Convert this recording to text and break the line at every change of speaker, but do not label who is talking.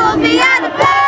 will be out the bed.